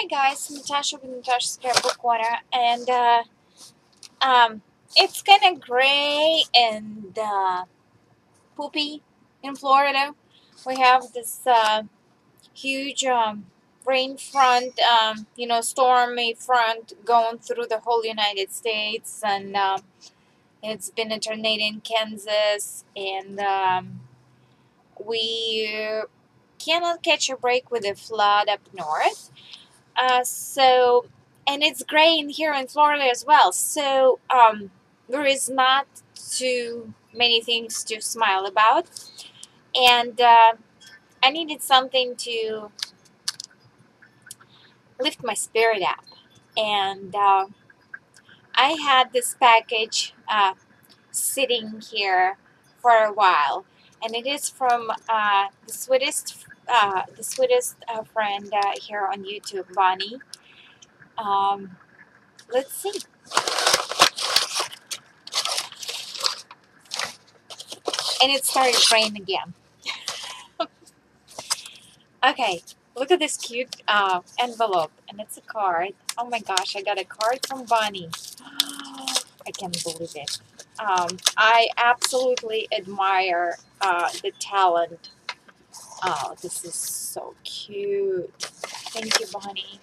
Hi guys, Natasha with Natasha's Scrapbook Corner, and uh, um, it's kind of gray and uh, poopy in Florida. We have this uh, huge um, rain front, um, you know, stormy front going through the whole United States, and um, it's been a tornado in Kansas, and um, we cannot catch a break with the flood up north. Uh, so, and it's gray in here in Florida as well. So, um, there is not too many things to smile about. And uh, I needed something to lift my spirit up. And uh, I had this package uh, sitting here for a while. And it is from uh, the sweetest uh, the sweetest uh, friend uh, here on YouTube, Bonnie. Um, let's see. And it started raining again. okay, look at this cute uh, envelope, and it's a card. Oh my gosh, I got a card from Bonnie. I can't believe it. Um, I absolutely admire uh, the talent Oh, this is so cute. Thank you, Bonnie.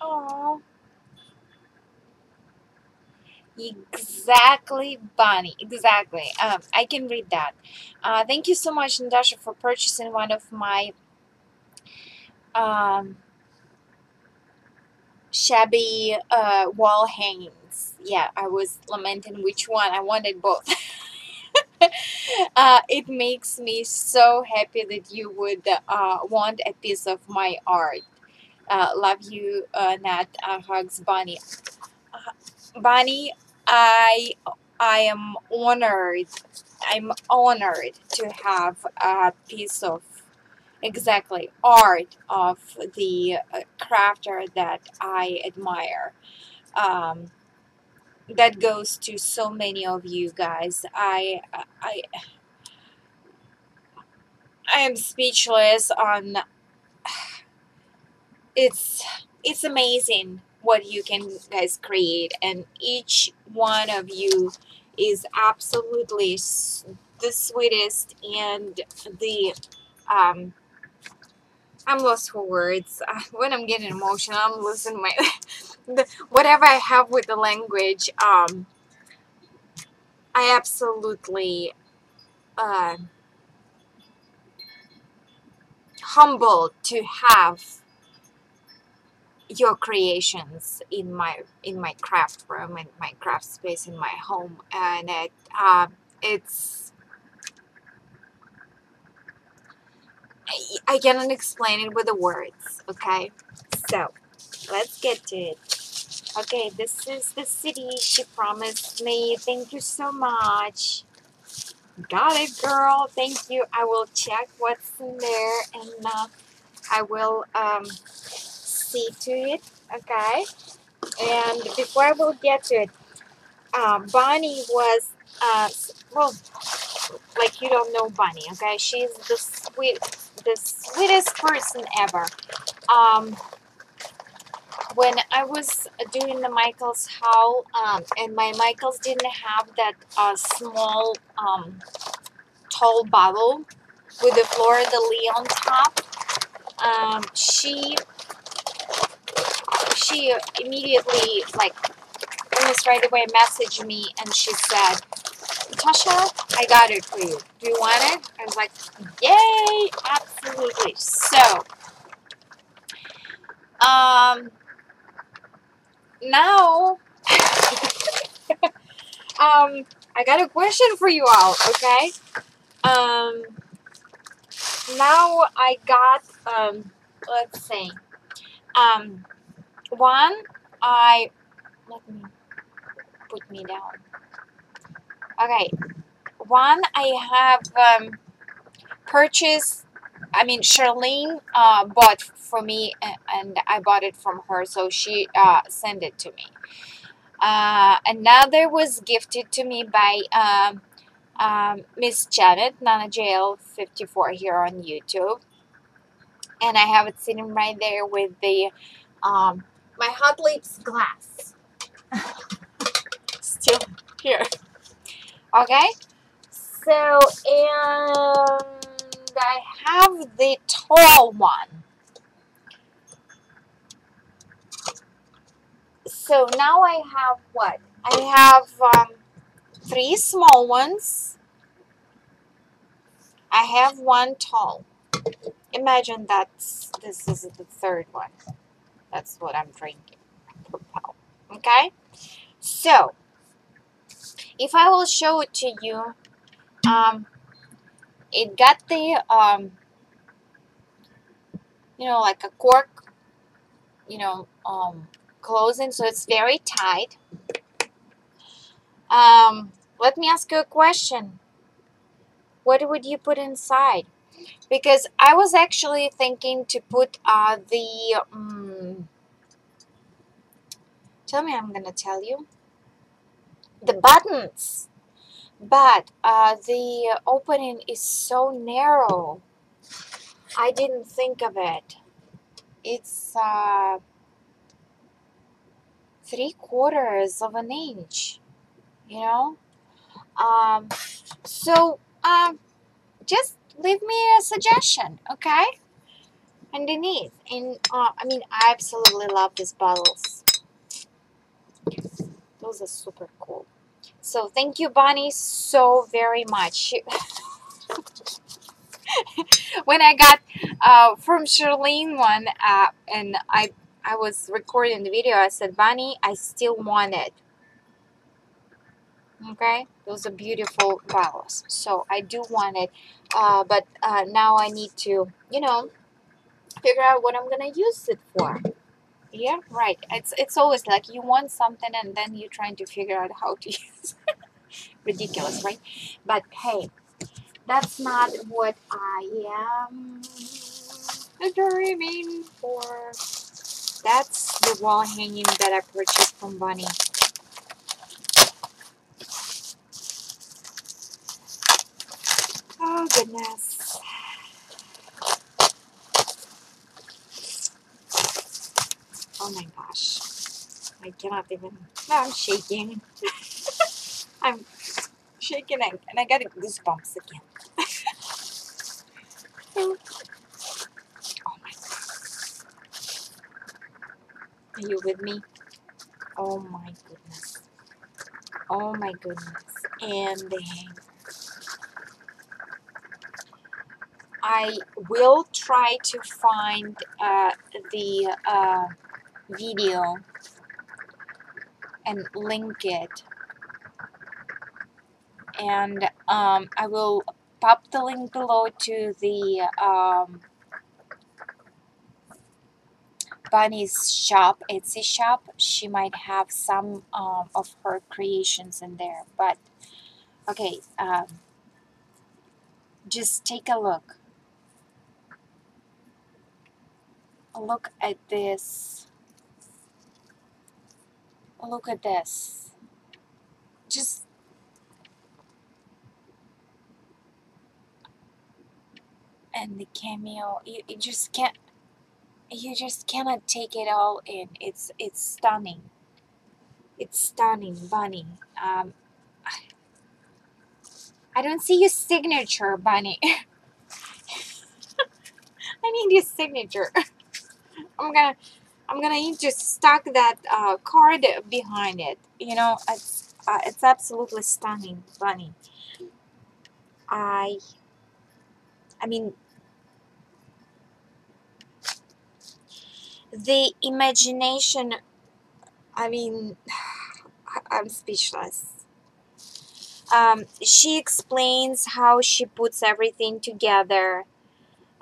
Oh. Exactly, Bonnie. Exactly. Um, I can read that. Uh, thank you so much, Natasha, for purchasing one of my um, shabby uh, wall hangings. Yeah, I was lamenting which one. I wanted both. uh, it makes me so happy that you would uh, want a piece of my art. Uh, love you, uh, Nat. Uh, hugs, Bonnie. Uh, Bonnie, I I am honored. I'm honored to have a piece of exactly art of the crafter that I admire. Um, that goes to so many of you guys. I I I am speechless on it's it's amazing what you can guys create and each one of you is absolutely the sweetest and the um I'm lost for words. When I'm getting emotional, I'm losing my the, whatever I have with the language, um, I absolutely uh, humbled to have your creations in my in my craft room in my craft space in my home and it uh, it's I, cannot explain it with the words okay so let's get to it Okay, this is the city she promised me. Thank you so much. Got it, girl. Thank you. I will check what's in there and uh, I will um, see to it. Okay. And before I will get to it, uh, Bonnie was, uh, well, like you don't know Bonnie, okay? She's the sweet, the sweetest person ever. Um, when I was doing the Michaels haul, um, and my Michaels didn't have that uh, small, um, tall bottle with the Fleur-de-Lis on top, um, she she immediately, like, almost right away messaged me and she said, Tasha, I got it for you. Do you want it? I was like, yay, absolutely. So, um, now, um, I got a question for you all, okay? Um, now I got, um, let's see, um, one, I, let me put me down. Okay, one, I have, um, purchased I mean, Charlene uh, bought for me and I bought it from her, so she uh, sent it to me. Uh, another was gifted to me by um, um, Miss Janet, Nana JL 54 here on YouTube. And I have it sitting right there with the um, my hot lips glass. Still here. Okay? So, and I have the tall one. So now I have what? I have um, three small ones. I have one tall. Imagine that's this is the third one. That's what I'm drinking. Okay? So, if I will show it to you, um, it got the, um, you know, like a cork, you know, um, closing, so it's very tight. Um, let me ask you a question. What would you put inside? Because I was actually thinking to put uh, the, um, tell me I'm to tell you, the buttons. But uh, the opening is so narrow. I didn't think of it. It's uh, three quarters of an inch, you know? Um, so, um, just leave me a suggestion, okay? Underneath. And, uh, I mean, I absolutely love these bottles. Those are super cool. So, thank you, Bonnie, so very much. when I got uh, from Charlene one, uh, and I I was recording the video, I said, Bonnie, I still want it. Okay, those are beautiful bottles. So I do want it, uh, but uh, now I need to, you know, figure out what I'm gonna use it for. Yeah, right. It's it's always like you want something and then you're trying to figure out how to use. Ridiculous, right? But hey, that's not what I am dreaming for. That's the wall hanging that I purchased from Bunny. Oh goodness. Oh my gosh. I cannot even. No, I'm shaking. I'm shaking and, and I got goosebumps again. oh my god. Are you with me? Oh my goodness. Oh my goodness. And. I will try to find uh, the uh, video and link it and um, I will pop the link below to the um, Bunny's shop, Etsy shop. She might have some um, of her creations in there. But, okay, um, just take a look. Look at this. Look at this. Just and the cameo you, you just can't you just cannot take it all in. It's it's stunning. It's stunning bunny. Um I don't see your signature bunny. I need your signature. I'm gonna I'm gonna to stuck that uh, card behind it. You know it's uh, it's absolutely stunning bunny I I mean the imagination i mean i'm speechless. Um, she explains how she puts everything together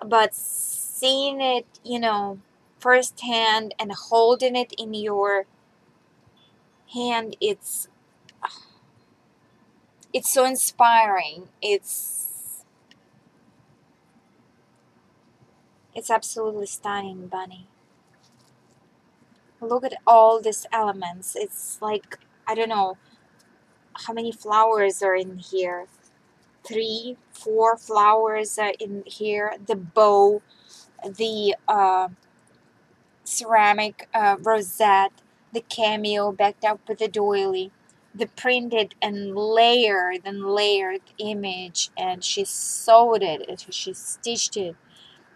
but seeing it you know firsthand and holding it in your hand it's it's so inspiring. It's it's absolutely stunning bunny. Look at all these elements. It's like I don't know how many flowers are in here. Three, four flowers uh, in here, the bow, the uh, ceramic uh, rosette, the cameo backed up with the doily, the printed and layered and layered image, and she sewed it, she stitched it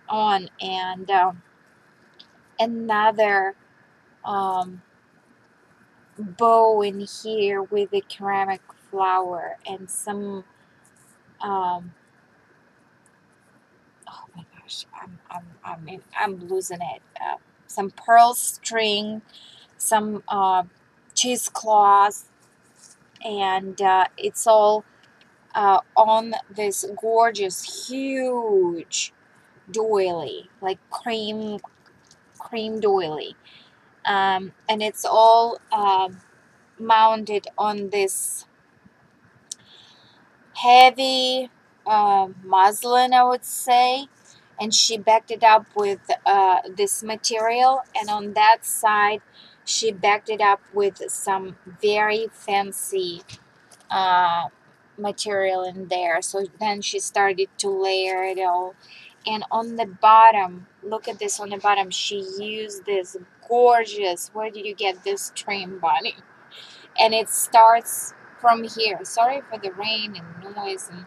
on, and um, another um, bow in here with a ceramic flower and some um, oh my gosh I'm I'm I'm I'm losing it uh, some pearl string some uh, cheesecloth and uh, it's all uh, on this gorgeous huge doily like cream cream doily. Um, and it's all um, mounted on this heavy uh, muslin I would say and she backed it up with uh, this material. And on that side she backed it up with some very fancy uh, material in there. So then she started to layer it all. And on the bottom look at this on the bottom she used this gorgeous where did you get this trim bunny and it starts from here. Sorry for the rain and noise and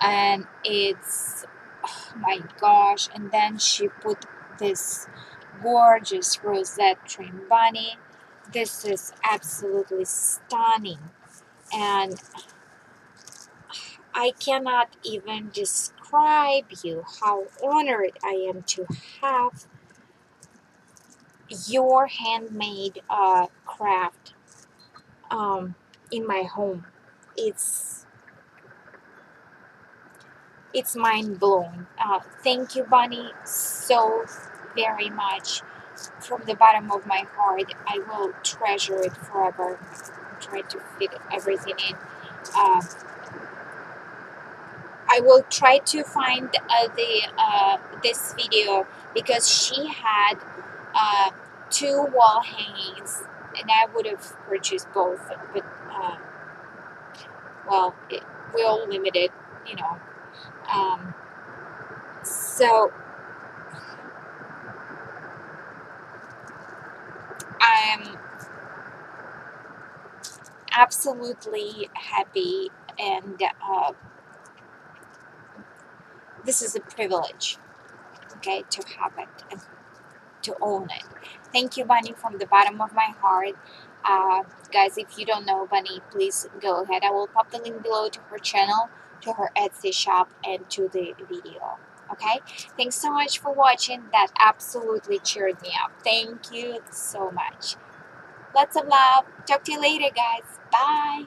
and it's oh my gosh. And then she put this gorgeous rosette trim bunny. This is absolutely stunning. And I cannot even describe you how honored I am to have your handmade uh, craft um, in my home. It's it's mind blowing. Uh, thank you, Bunny, so very much from the bottom of my heart. I will treasure it forever. Try to fit everything in. Uh, I will try to find uh, the uh, this video because she had uh, two wall hangings and I would have purchased both but uh, well it, we're all limited you know um, so I'm absolutely happy and uh, this is a privilege, okay, to have it and to own it. Thank you, Bunny, from the bottom of my heart. Uh, guys, if you don't know Bunny, please go ahead. I will pop the link below to her channel, to her Etsy shop, and to the video. Okay? Thanks so much for watching. That absolutely cheered me up. Thank you so much. Lots of love. Talk to you later, guys. Bye.